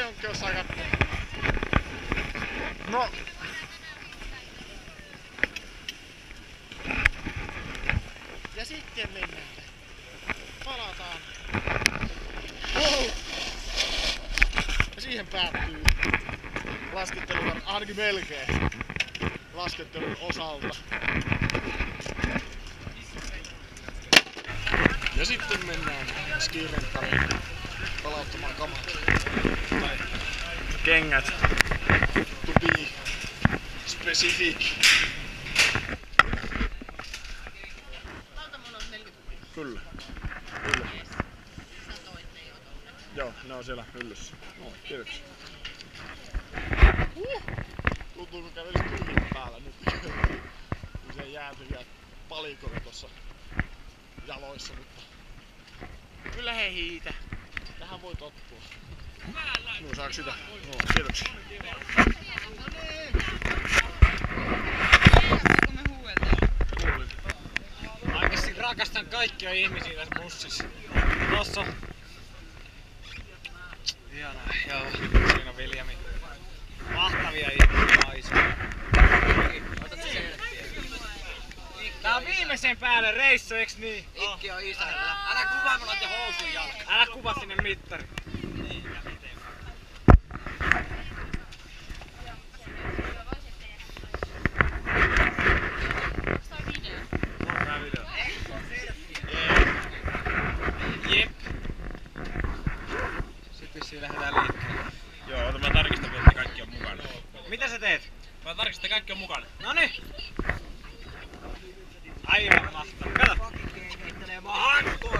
se onkin osaa katsoa. No. Ja sitten mennään. Palataan. Wow. Ja siihen päättyy laskettelun, ainakin melkein laskettelun osalta. Ja sitten mennään skirentariin palauttamaan kamat. Tai kengät. To be specific. Valtamonot 40 Kyllä. Kyllä. Joo, ne on siellä hyllyssä. Noin, kiitoksia. Huh. Tuntuu kun kävelis tyhjän päällä nyt. Kun se jäätyviä palikoita tossa jaloissa, mutta Kyllä he hiitä. Tähän voi tottua. No saaks sitä? No, kiitoksia. Oikeesti rakastan kaikkia ihmisiä tässä bussissa. Tossa. Ihanaa, joo. Siinä on Viljami. Mahtavia ihmisiä naisia. On viimeisen päälle reissu, eiks niin? Ikki on isä. Älä kuvaa mulla te housun jalka. Älä kuva sinne mittari. Joo, mä tarkistan vielä, että kaikki on mukana. Mitä sä teet? Mä tarkistan, että kaikki on mukana. Noni, Aivan mahtavaa. Kato.